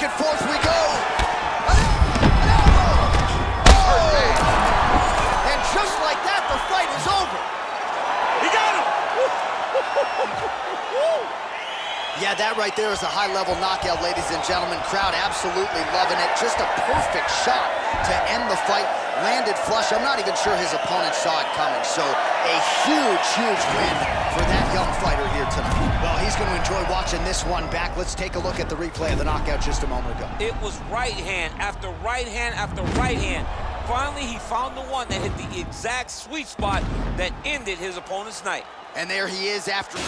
Back and forth we go. Oh! And just like that, the fight is over. He got him! Yeah, that right there is a high-level knockout, ladies and gentlemen. Crowd absolutely loving it. Just a perfect shot to end the fight. Landed flush. I'm not even sure his opponent saw it coming. So a huge, huge win for that young fighter enjoy watching this one back. Let's take a look at the replay of the knockout just a moment ago. It was right hand after right hand after right hand. Finally, he found the one that hit the exact sweet spot that ended his opponent's night. And there he is after...